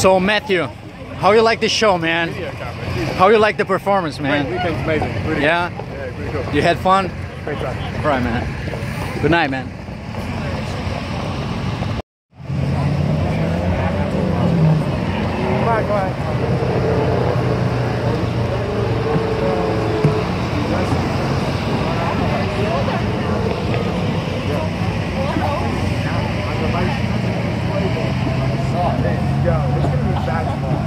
So Matthew, how you like the show, man? How you like the performance, man? Great Weeknd's amazing. Really yeah? Yeah, really cool. You had fun? Great time. All right, man. Good night, man. Bye, bye. go. That's more.